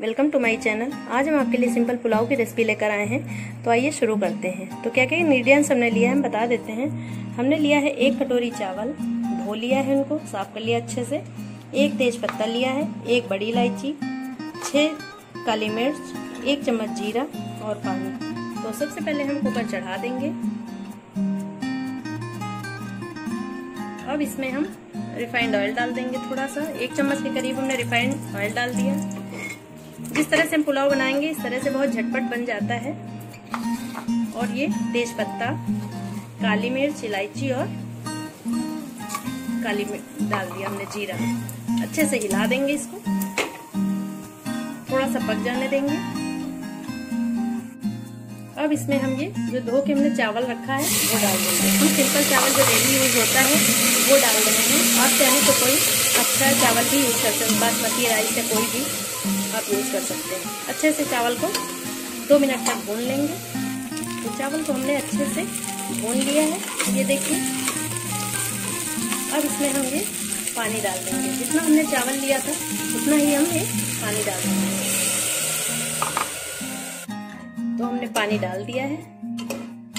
Welcome to my channel. आज हम आपके लिए सिंपल पुलाव की रेसिपी लेकर आए हैं। तो आइए शुरू करते हैं। तो क्या क्या इंग्रेडिएंट्स हमने लिया है हम बता देते हैं। हमने लिया है एक कटोरी चावल। धो लिया है उनको, साफ़ कर लिया अच्छे से। एक तेज पत्ता लिया है, एक बड़ी इलायची छः काली मिर्च, एक चम्मच जीरा और पानी। तो सबसे पहले हम कुकर चढ़ा देंगे। अब इसमें हम रिफाइंड ऑयल डाल देंगे थोड़ा सा। एक चम्मच के करीब हमने रिफाइंड ऑयल डाल दिया। जिस तरह से हम पुलाव बनाएँगे, इस तरह से बहुत झटपट बन जाता है। और ये तेज पत्ता काली मिर्च, इलायची और काली मिर्च डाल दिया हमने जीरा। अच्छे से हिला देंगे इसको। थोड़ा सा पक जाने देंगे। अब इसमें हम ये जो धो के हमने चावल रखा है, वो डाल देंगे। हम सिंपल चावल जो डेली यूज़ होता है, वो डाल रहे हैं। आप चाहें तो कोई अच्छा चावल भी यूज़ कर सकते हैं, बासमती राइस या कोई भी आप यूज़ कर सकते हैं। अच्छे से चावल को दो मिनट तक भून लेंगे। तो चावल को हमने अच्छे से भून लिया है, ये देखिए। अब इसमें हम ये पानी डाल देंगे। जितना हमने चावल लिया था, उतना ही हम ये पानी डाल देंगे। हमने पानी डाल दिया है।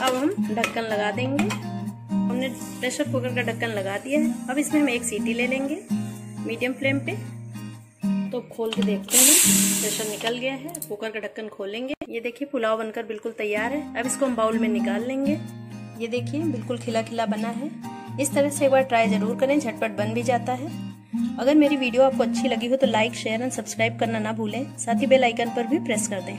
अब हम ढक्कन लगा देंगे। हमने प्रेशर कुकर का ढक्कन लगा दिया है। अब इसमें हम एक सीटी ले लेंगे मीडियम फ्लेम पे। तो खोल के देखते हैं। प्रेशर निकल गया है। कुकर का ढक्कन खोलेंगे। ये देखिए, पुलाव बनकर बिल्कुल तैयार है। अब इसको हम बाउल में निकाल लेंगे। ये देखिए, बिल्कुल खिला खिला बना है। इस तरह से एक बार ट्राई ज़रूर करें। झटपट बन भी जाता है। अगर मेरी वीडियो आपको अच्छी लगी हो तो लाइक, शेयर एंड सब्सक्राइब करना ना भूलें। साथ ही बेल आइकन पर भी प्रेस कर दें।